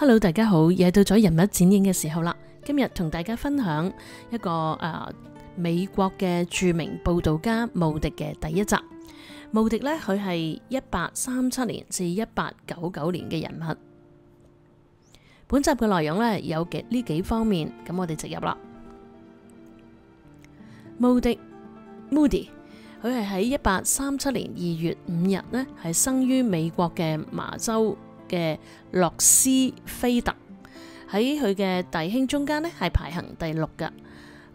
Hello，大家好，又到咗人物展映嘅時候啦。今日同大家分享一個誒、呃、美國嘅著名報道家穆迪嘅第一集。穆迪呢，佢係一八三七年至一八九九年嘅人物。本集嘅內容呢，有几呢幾方面，咁我哋直入啦。穆迪 Moody，佢係喺一八三七年二月五日呢，係生于美國嘅麻州嘅洛斯菲特。喺佢嘅弟兄中间呢，系排行第六噶。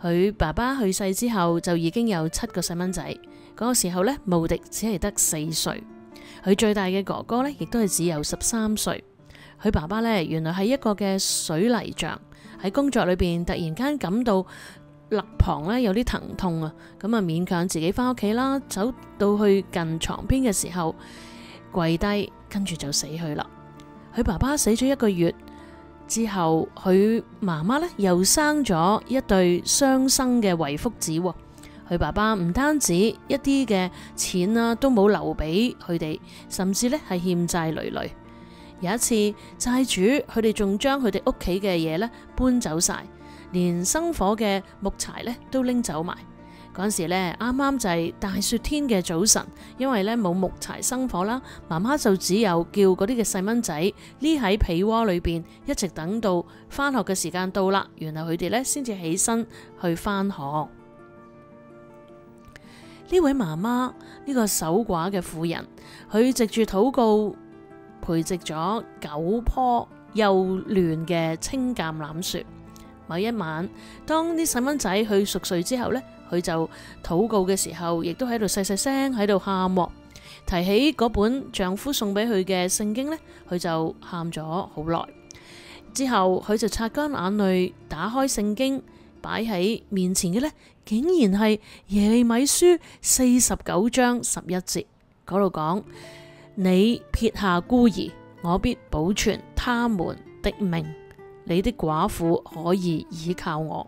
佢爸爸去世之后就已经有七个细蚊仔。嗰个时候呢，慕迪只系得四岁。佢最大嘅哥哥呢，亦都系只有十三岁。佢爸爸呢，原来系一个嘅水泥匠，喺工作里边突然间感到肋旁呢有啲疼痛啊，咁啊勉强自己翻屋企啦。走到去近床边嘅时候，跪低，跟住就死去啦。佢爸爸死咗一個月之後，佢媽媽呢又生咗一對雙生嘅遺腹子。佢爸爸唔單止一啲嘅錢啊都冇留俾佢哋，甚至呢係欠債累累。有一次債主佢哋仲將佢哋屋企嘅嘢呢搬走晒，連生火嘅木柴呢都拎走埋。嗰陣時呢啱啱就係大雪天嘅早晨，因為呢冇木柴生火啦，媽媽就只有叫嗰啲嘅細蚊仔匿喺被窩裏邊，一直等到返學嘅時間到啦，然後佢哋呢先至起身去返學。呢位媽媽呢個守寡嘅婦人，佢藉住禱告培植咗九棵幼嫩嘅青橄欖樹。某一晚，當啲細蚊仔去熟睡之後呢，佢就祷告嘅時候，亦都喺度細細聲喺度喊。提起嗰本丈夫送俾佢嘅聖經呢，佢就喊咗好耐。之後佢就擦乾眼淚，打開聖經擺喺面前嘅呢，竟然係耶利米書四十九章十一節嗰度講：你撇下孤兒，我必保存他們的命。你的寡婦可以倚靠我。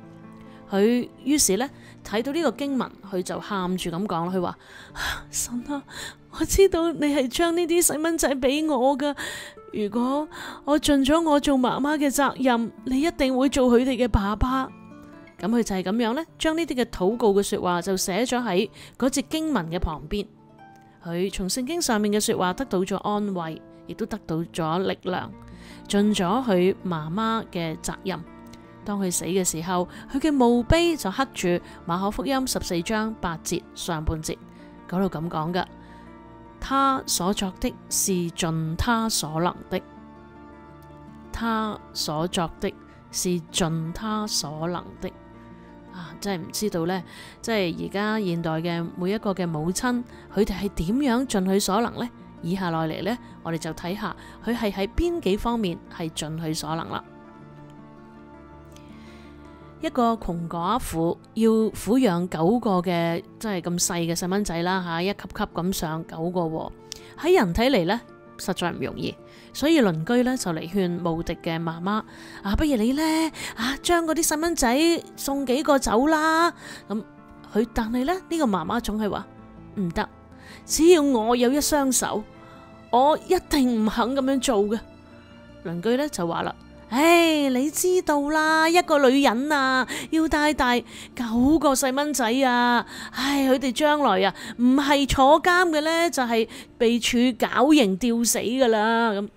佢於是呢，睇到呢個經文，佢就喊住咁講，佢話 神啊，我知道你係將呢啲細蚊仔俾我噶。如果我盡咗我做媽媽嘅責任，你一定會做佢哋嘅爸爸。咁佢就係咁樣呢，將呢啲嘅禱告嘅說話就寫咗喺嗰節經文嘅旁邊。佢從聖經上面嘅說話得到咗安慰，亦都得到咗力量，盡咗佢媽媽嘅責任。當佢死嘅時候，佢嘅墓碑就刻住馬可福音十四章八節上半節嗰度咁講噶。他所作的是盡他所能的，他所作的是盡他所能的。啊，真係唔知道呢，即係而家現代嘅每一個嘅母親，佢哋係點樣盡佢所能呢？以下落嚟呢，我哋就睇下佢係喺邊幾方面係盡佢所能啦。一個窮寡婦要撫養九個嘅，即係咁細嘅細蚊仔啦吓，一級級咁上九個，喺人睇嚟呢，實在唔容易，所以鄰居呢，就嚟勸慕迪嘅媽媽啊，不如你呢，啊，將嗰啲細蚊仔送幾個走啦。咁佢但係呢，呢個媽媽總係話唔得，只要我有一雙手，我一定唔肯咁樣做嘅。鄰居呢，就話啦。唉，你知道啦，一個女人啊，要带大九個細蚊仔啊，唉，佢哋將來啊，唔係坐監嘅呢，就係被處絞刑吊死噶啦。咁，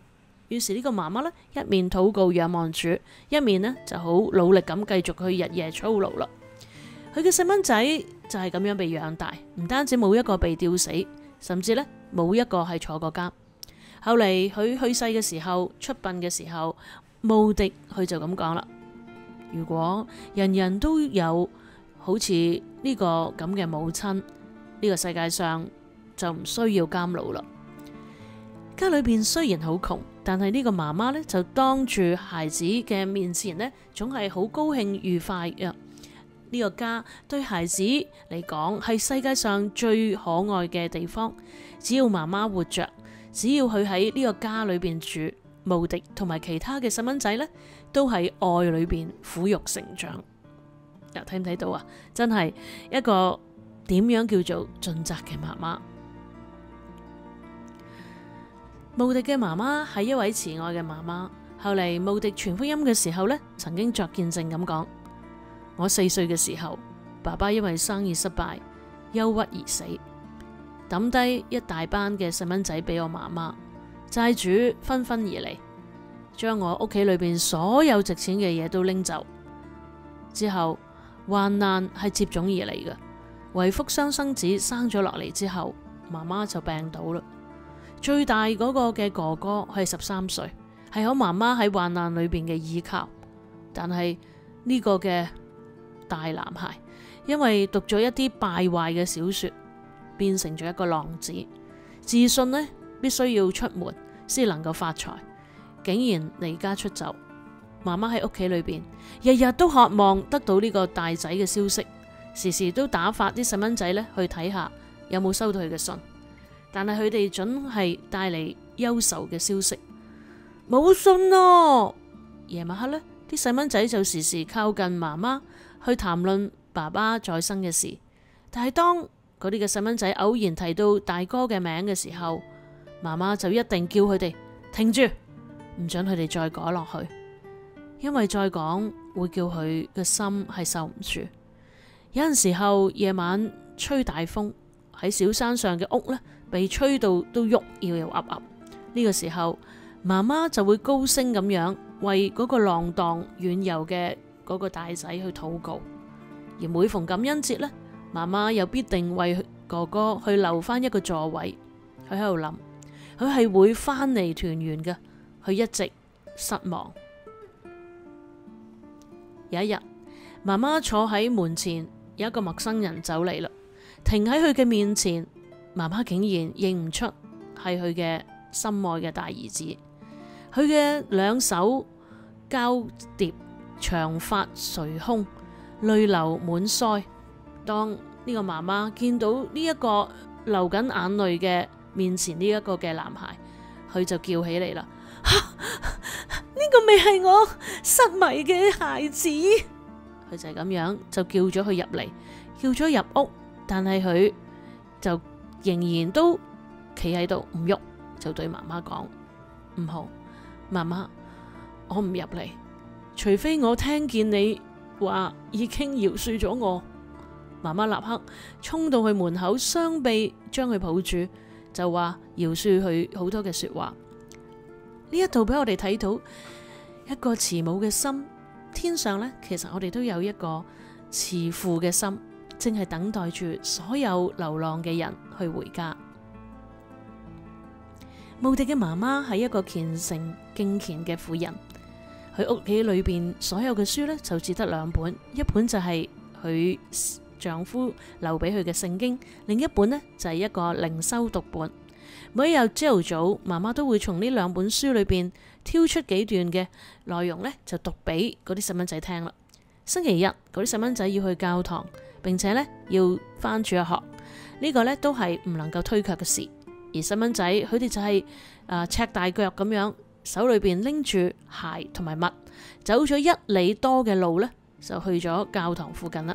於是呢個媽媽呢，一面禱告仰望主，一面呢就好努力咁繼續去日夜操勞啦。佢嘅細蚊仔就係咁樣被養大，唔單止冇一個被吊死，甚至呢冇一個係坐過監。後嚟佢去世嘅時候，出殡嘅時候。慕迪佢就咁講啦，如果人人都有好似呢個咁嘅母親，呢個世界上就唔需要監牢啦。家裏邊雖然好窮，但係呢個媽媽呢，就當住孩子嘅面前呢，總係好高興愉快嘅。呢個家對孩子嚟講係世界上最可愛嘅地方，只要媽媽活着，只要佢喺呢個家裏邊住，慕迪同埋其他嘅細蚊仔呢，都喺愛裏邊撫育成長。嗱，睇唔睇到啊？真係一個點樣叫做盡責嘅媽媽。慕迪嘅媽媽係一位慈愛嘅媽媽。後嚟慕迪传福音嘅時候呢，曾經作見證咁講：我四歲嘅時候，爸爸因為生意失敗，憂鬱而死，抌低一大班嘅細蚊仔俾我媽媽，債主紛紛而嚟，將我屋企裏邊所有值錢嘅嘢都拎走。之後患難係接踵而嚟嘅，為福雙生子生咗落嚟之後，媽媽就病倒啦。最大嗰個嘅哥哥係十三歲，係我媽媽喺患難裏邊嘅依靠。但係呢個嘅大男孩，因為讀咗一啲敗壞嘅小說，變成咗一個浪子，自信呢必須要出門先能夠發財，竟然離家出走。媽媽喺屋企裏邊，日日都渴望得到呢個大仔嘅消息，時時都打發啲細蚊仔呢去睇下有冇收到佢嘅信。但係佢哋總係帶嚟憂愁嘅消息，冇信咯。夜晚黑呢，啲細蚊仔就時時靠近媽媽去談論爸爸在生嘅事。但係當嗰啲嘅細蚊仔偶然提到大哥嘅名嘅時候，媽媽就一定叫佢哋停住，唔准佢哋再改落去，因為再講會叫佢嘅心係受唔住。有陣時候夜晚吹大風，喺小山上嘅屋呢，被吹到都喐搖搖噏噏，呢個時候媽媽就會高聲咁樣為嗰個浪蕩遠遊嘅嗰個大仔去祷告，而每逢感恩節呢，媽媽又必定為哥哥去留翻一個座位。佢喺度諗，佢係會翻嚟團圓嘅，佢一直失望。有一日，媽媽坐喺門前，有一個陌生人走嚟啦，停喺佢嘅面前。媽媽竟然認唔出係佢嘅心愛嘅大兒子，佢嘅兩手交疊，長髮垂胸，淚流滿腮。當呢個媽媽見到呢一個流緊眼淚嘅面前呢一個嘅男孩，佢就叫起嚟啦！呢個未係我失迷嘅孩子，佢就係咁樣就叫咗佢入嚟，叫咗入屋，但係佢就。仍然都企喺度唔喐，就對媽媽講：唔好，媽媽，我唔入嚟，除非我聽見你話已經饒恕咗我。媽媽立刻衝到去門口，雙臂將佢抱住，就話饒恕佢好多嘅說話。呢一度俾我哋睇到一個慈母嘅心，天上呢，其實我哋都有一個慈父嘅心。正係等待住所有流浪嘅人去回家。墓迪嘅媽媽係一個虔誠敬虔嘅婦人，佢屋企裏邊所有嘅書呢，就只得兩本，一本就係佢丈夫留俾佢嘅聖經，另一本呢，就係一個靈修讀本。每日朝头早，媽媽都會從呢兩本書裏邊挑出幾段嘅內容呢，就讀俾嗰啲細蚊仔聽啦。星期日嗰啲細蚊仔要去教堂。並且咧要翻住學，呢個咧都係唔能夠推卻嘅事。而細蚊仔佢哋就係赤大腳咁樣，手裏邊拎住鞋同埋襪，走咗一里多嘅路呢，就去咗教堂附近啦。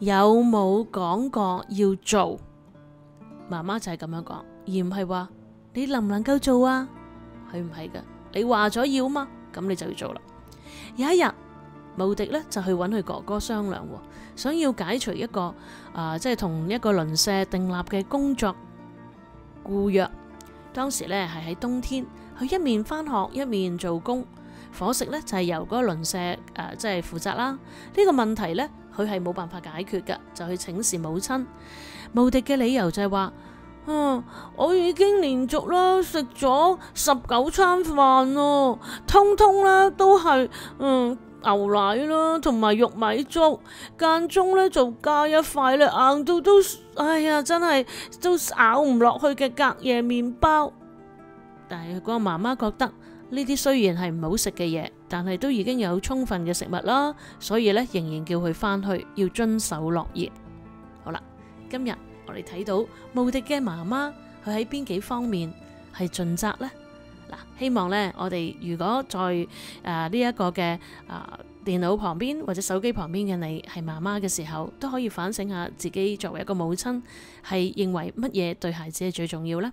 有冇講過要做？媽媽就係咁樣講，而唔係話你能唔能夠做啊？係唔係噶？你話咗要嘛，咁你就要做啦。有一日。慕迪呢就去揾佢哥哥商量，想要解除一個啊、即係同一個鄰舍訂立嘅工作僱約。當時呢係喺冬天，佢一面返學一面做工，伙食呢就係、是、由嗰個鄰舍诶、即係負責啦。呢、這個問題呢，佢係冇辦法解決㗎，就去請示母親。慕迪嘅理由就係話：嗯，我已經連續啦食咗十九餐飯咯，通通咧都係嗯牛奶啦，同埋玉米粥，間中咧就加一塊咧硬到都，哎呀真係都咬唔落去嘅隔夜麵包。但係個媽媽覺得呢啲雖然係唔好食嘅嘢，但係都已經有充分嘅食物啦，所以咧仍然叫佢翻去要遵守諾言。好啦，今日。我哋睇到無敵嘅媽媽，佢喺邊幾方面係盡責呢？嗱，希望呢，我哋如果在诶呢一個嘅啊、呃、電腦旁邊或者手機旁邊嘅你係媽媽嘅時候，都可以反省下自己作為一個母親係認為乜嘢對孩子係最重要呢？